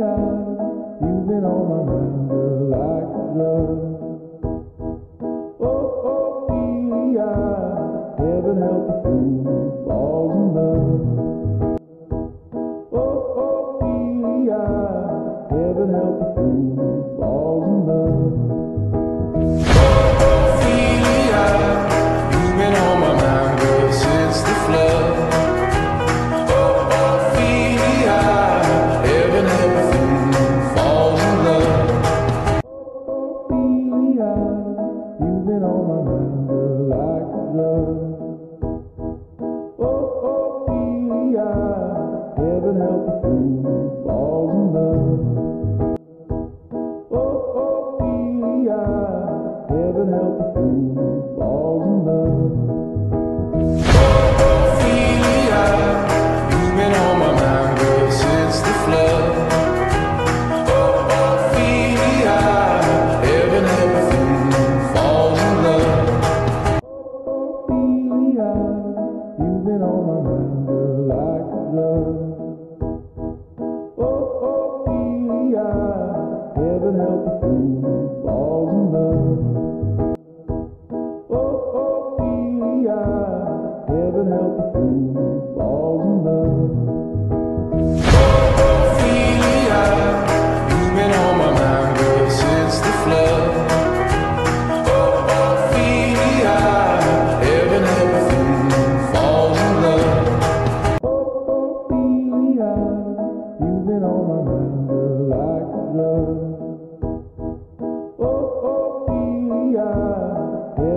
out. You've been on my mind, girl, like a drug. Oh, oh Ophelia, heaven help a fool who falls in love.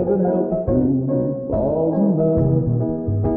heaven help a fool falls in love.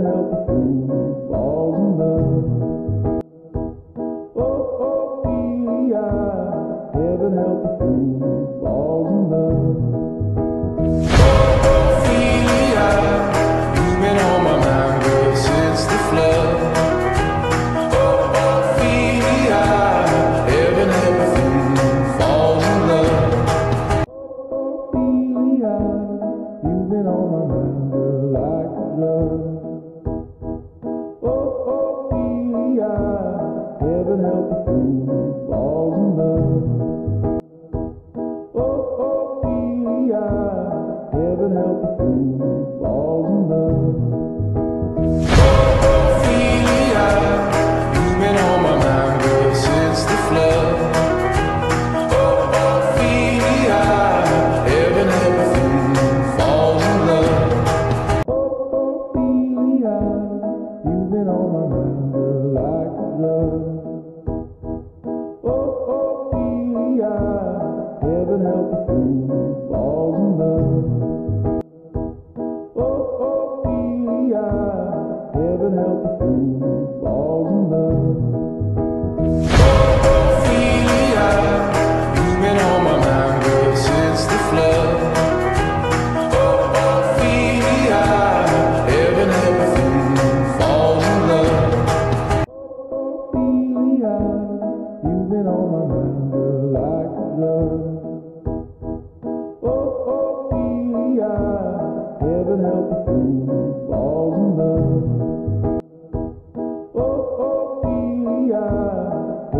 can't help a fool falls in love. Oh, oh Ophelia, heaven help a fool.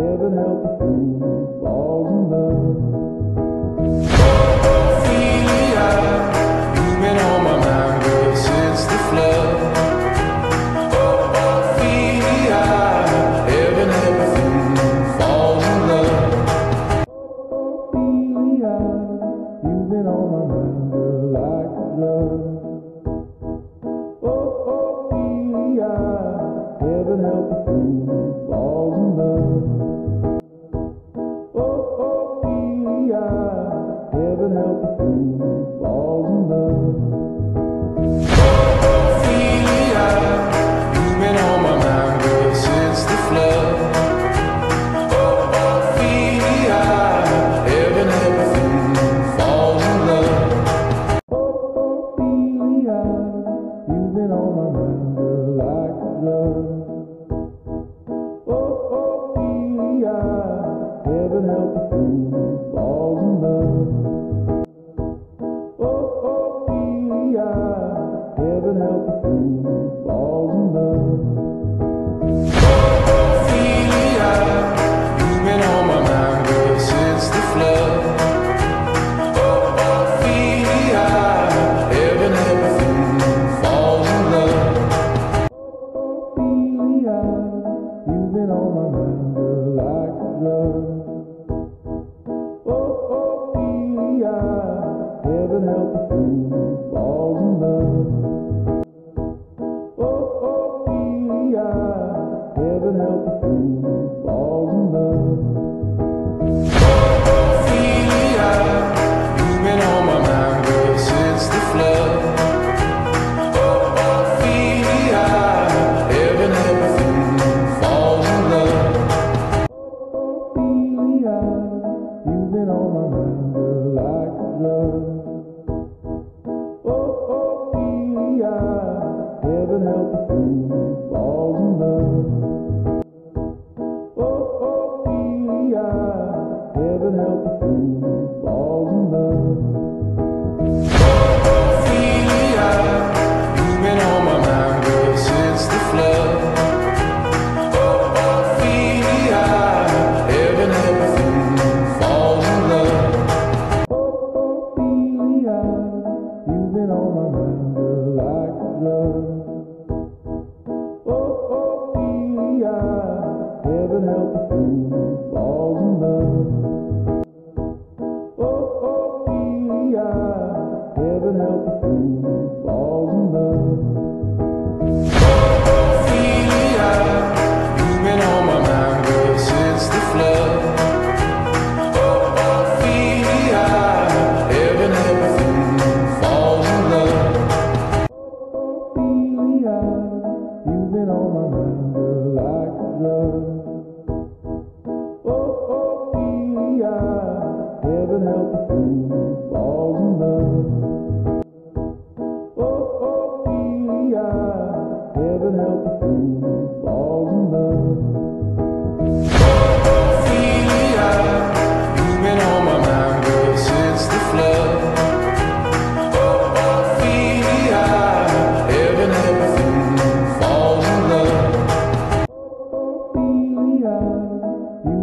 Heaven help the fool falls in love.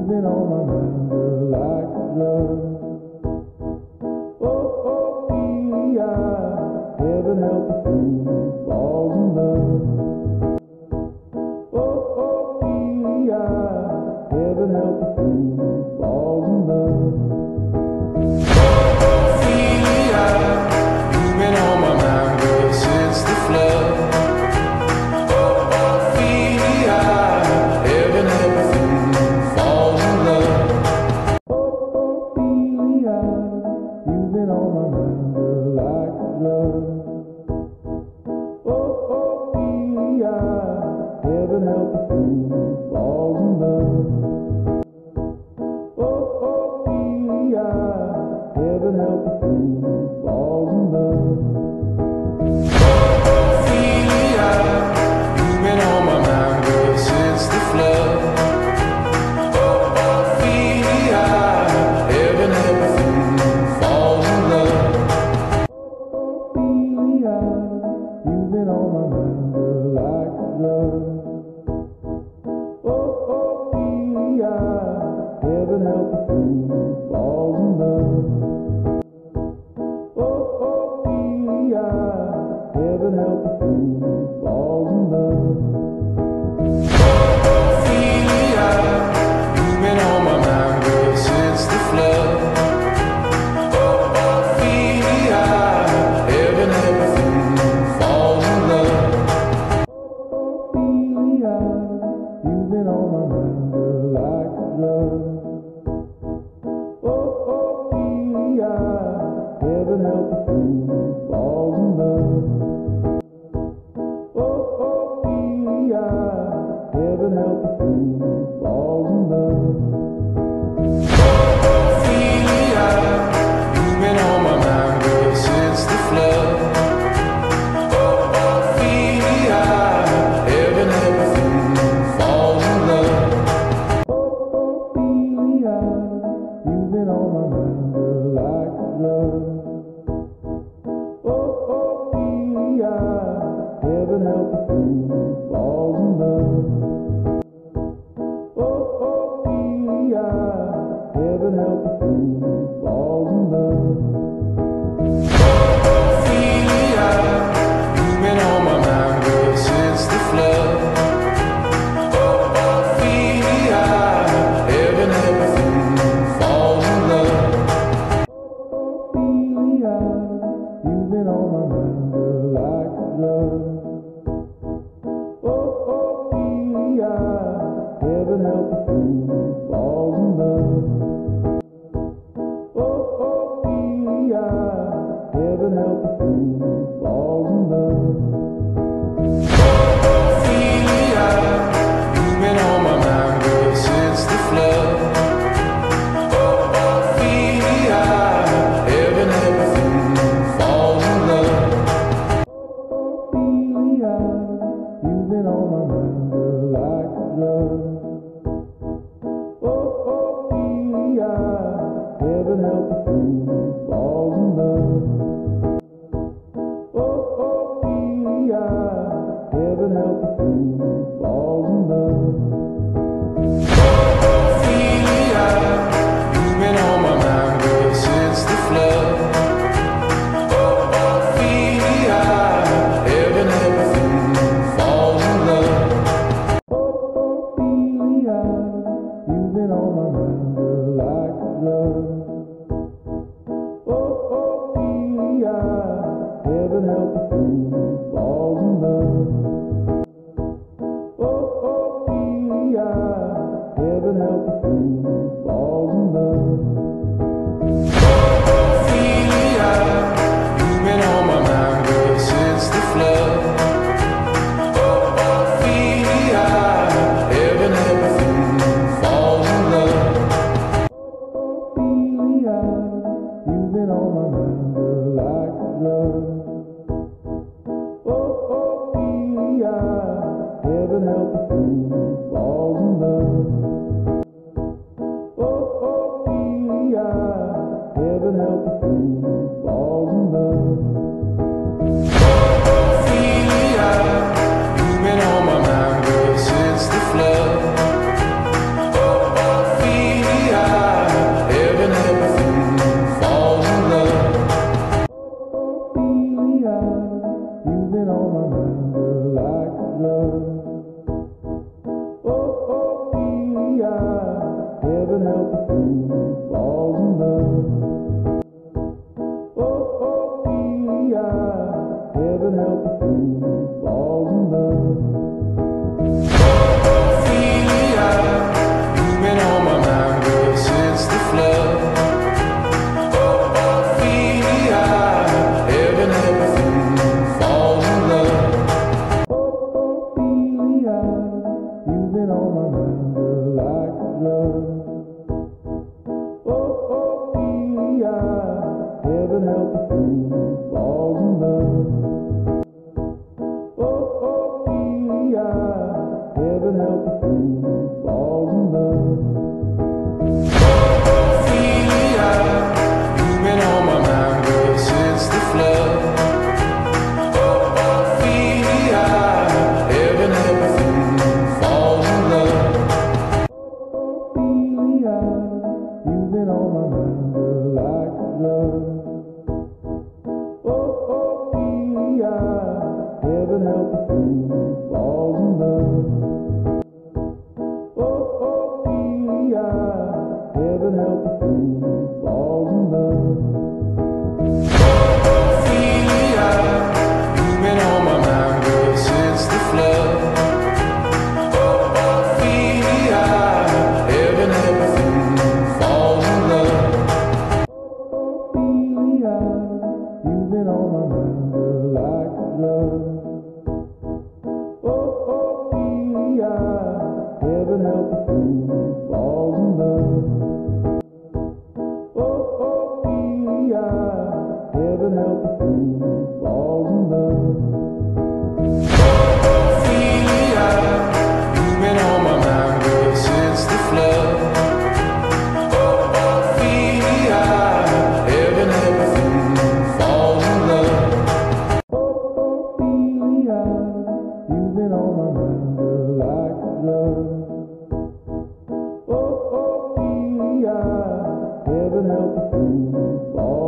Been on my mind, like a drug.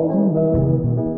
falls in love.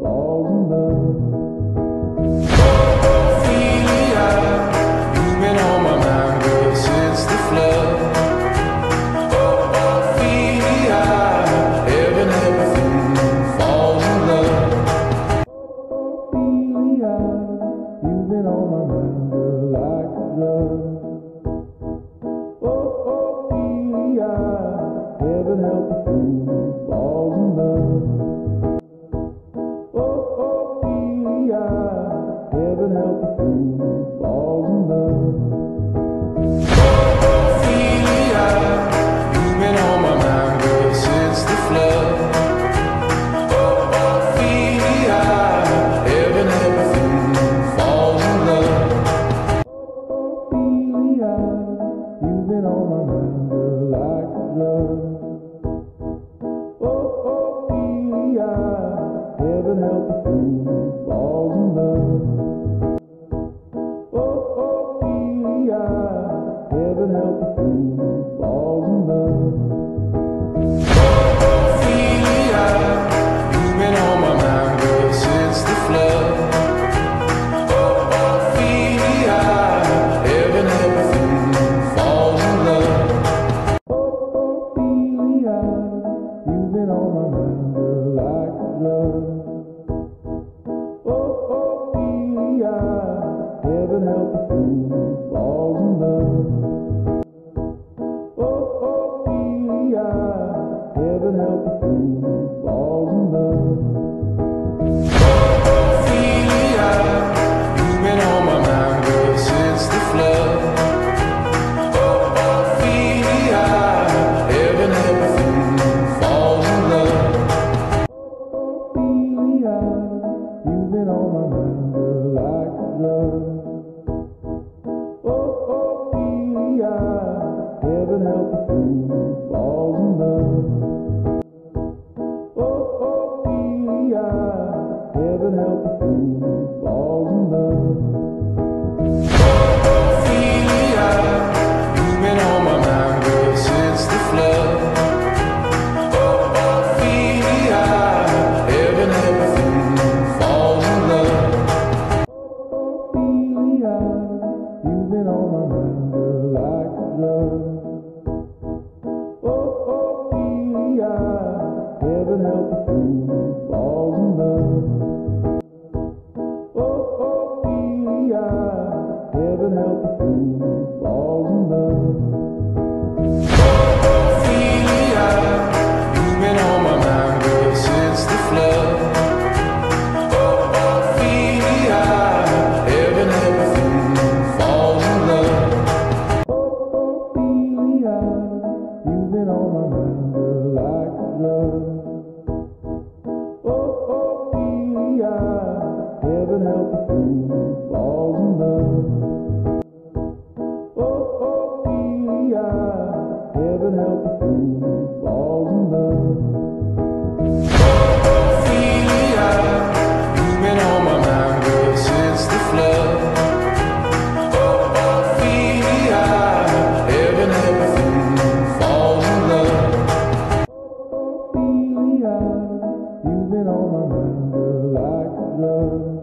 Falls in love. My like a.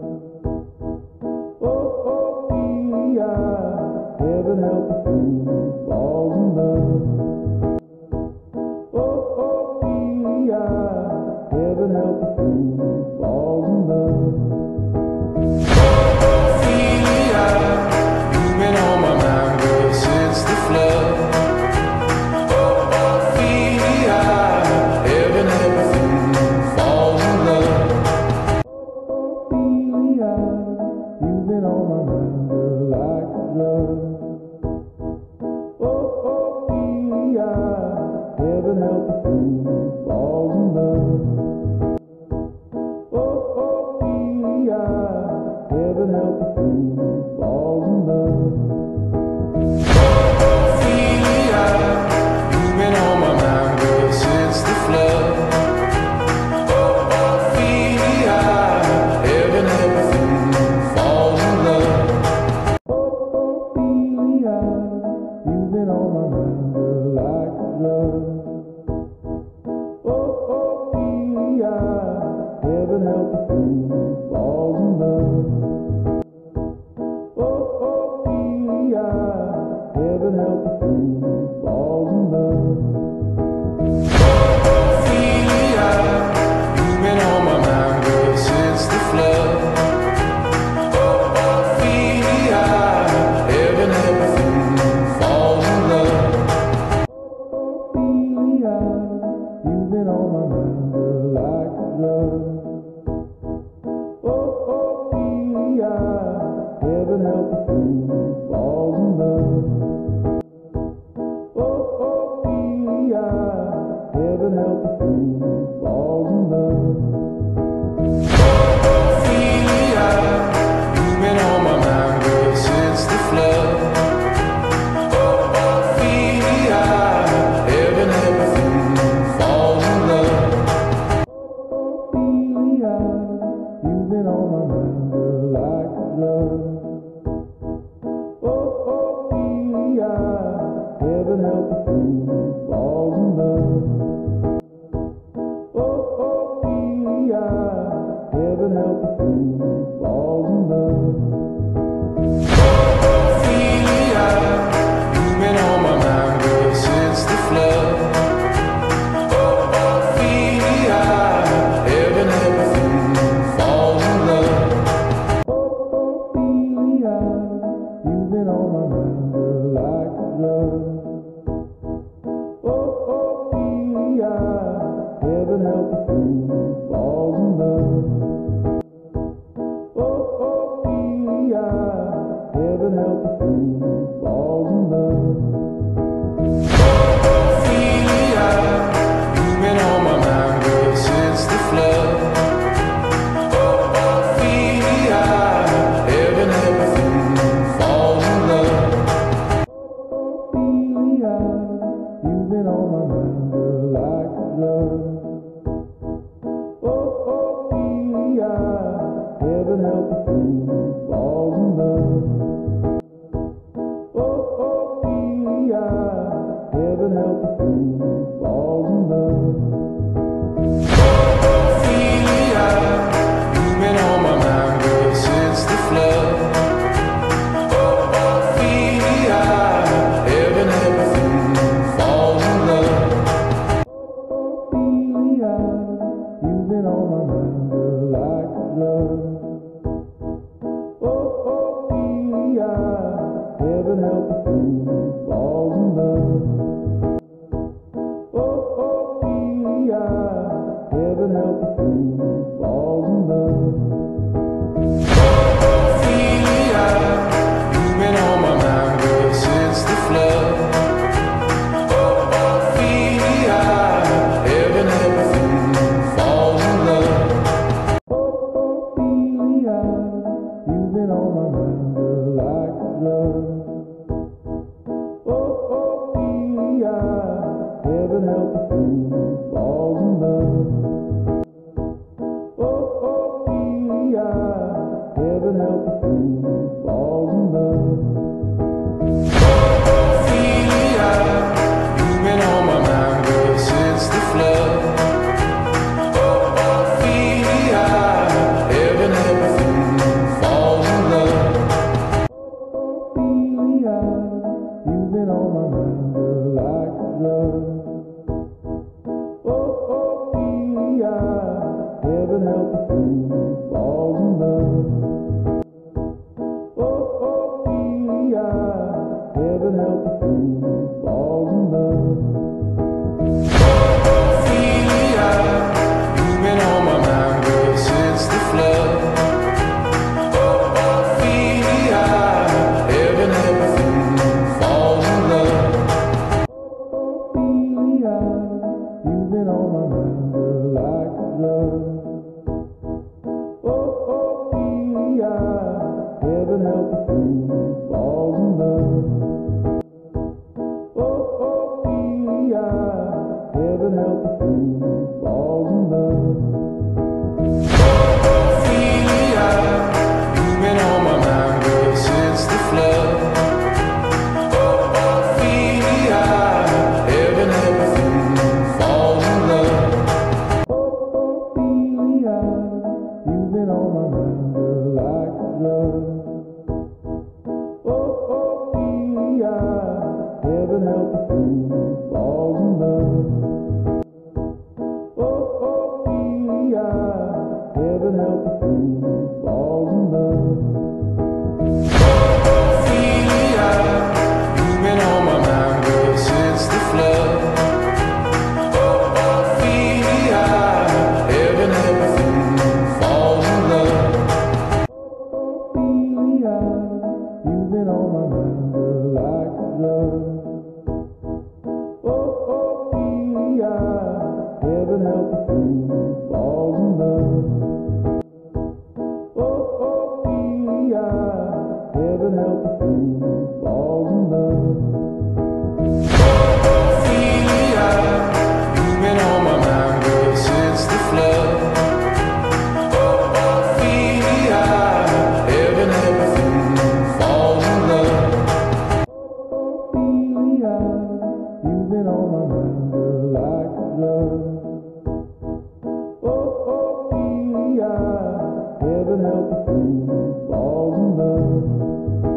heaven help a fool falls in love.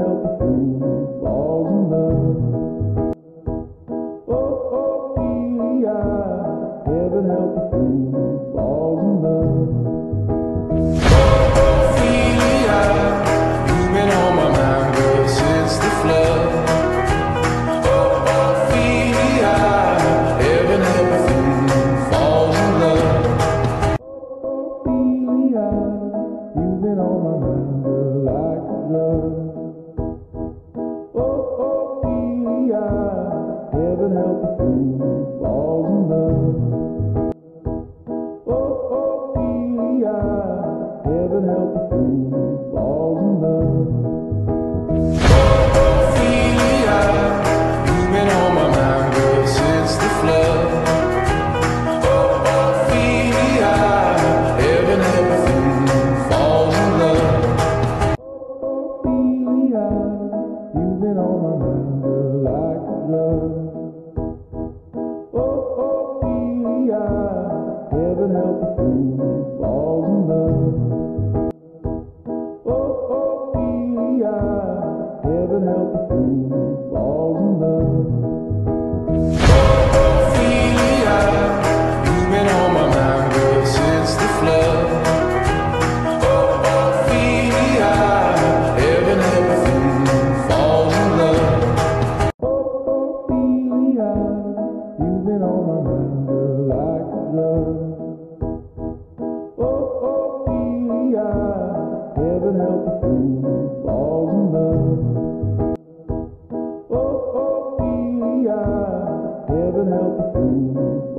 Heaven help Hallelujah. Heaven help the fool.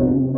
Help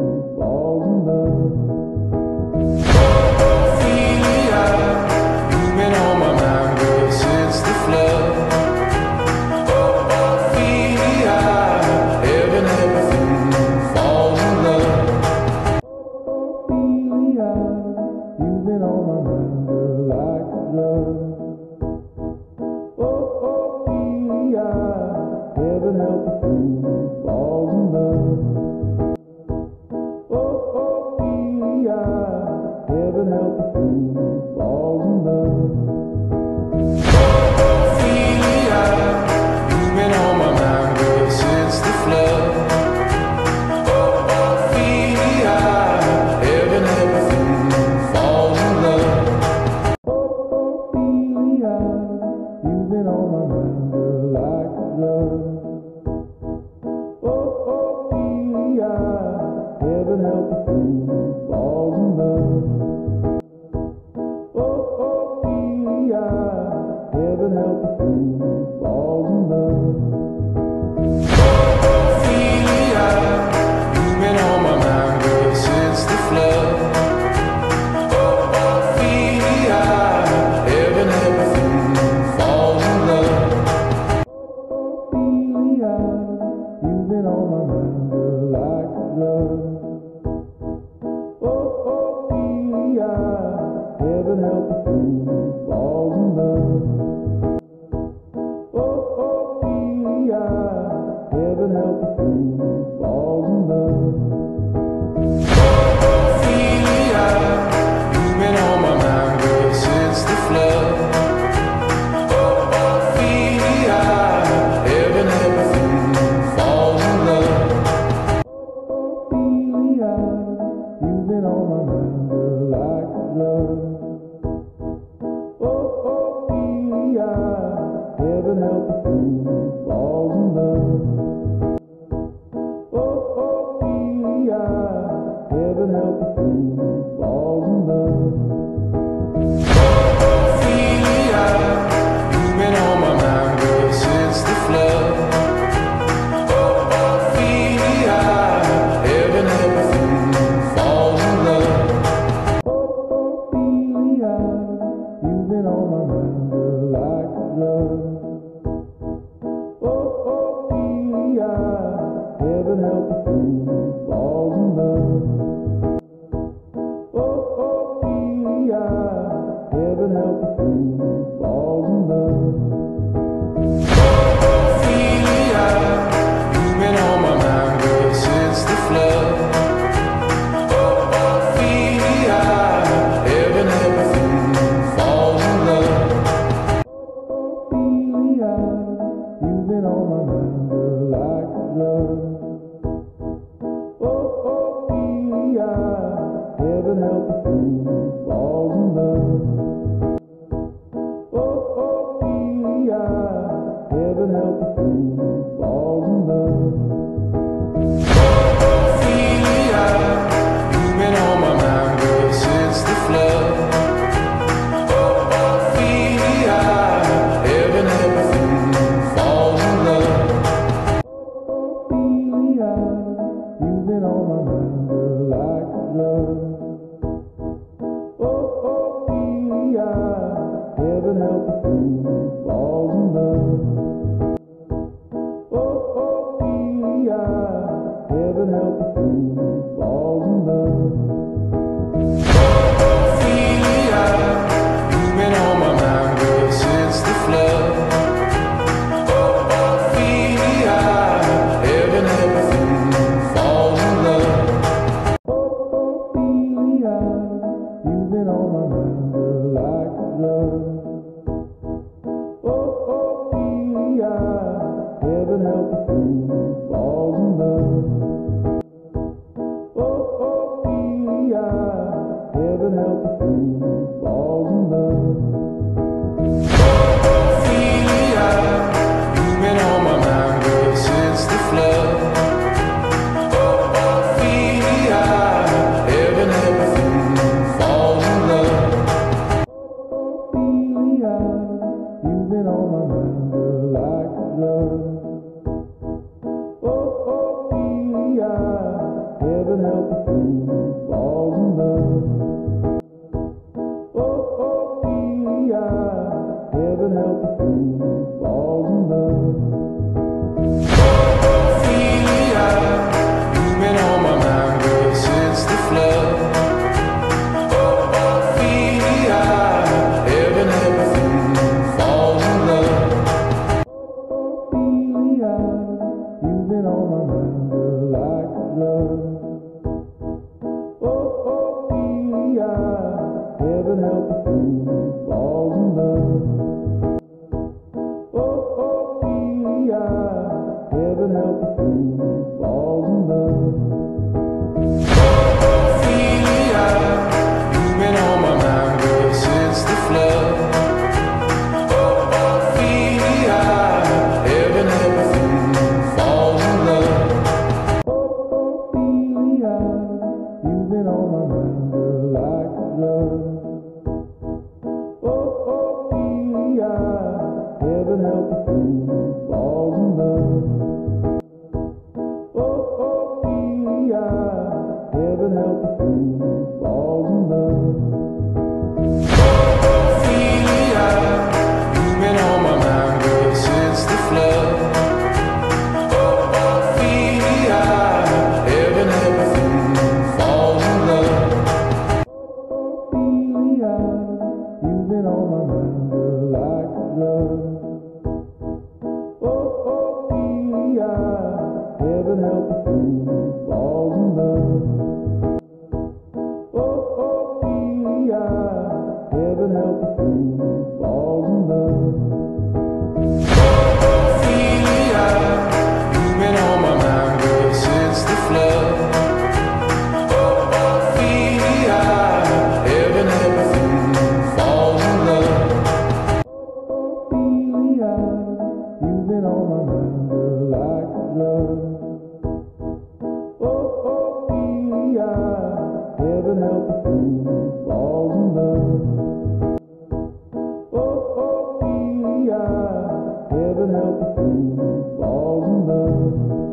heaven help a fool falls in love.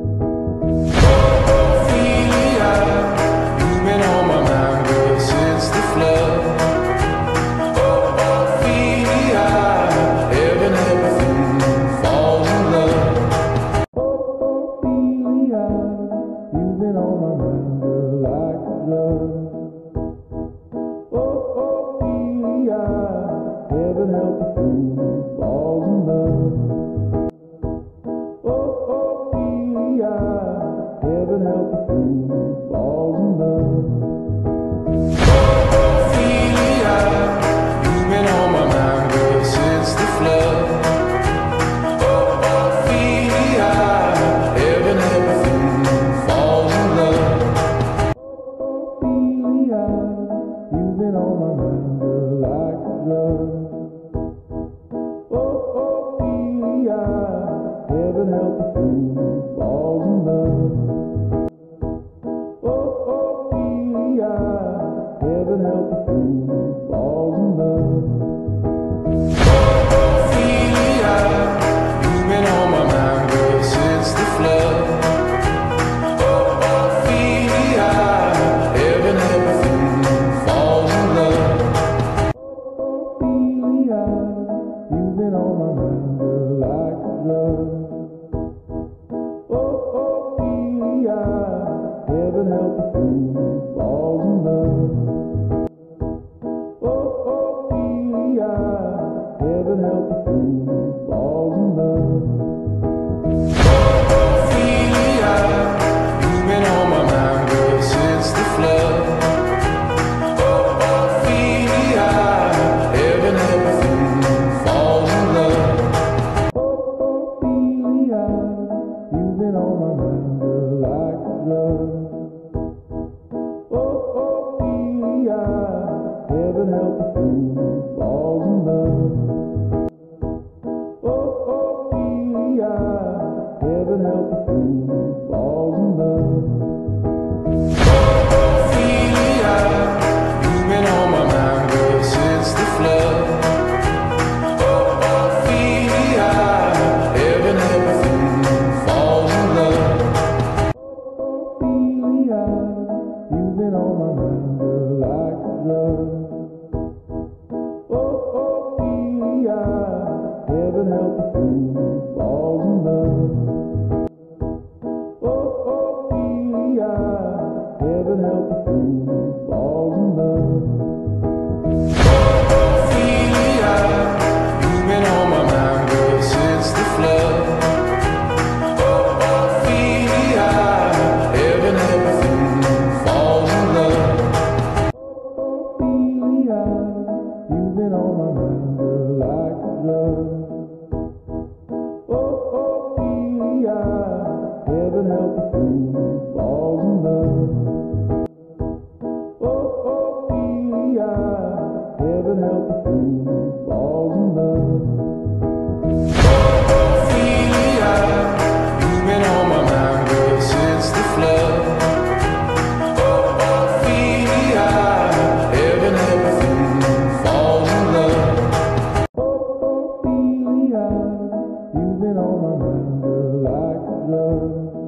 On my mind, like a drug.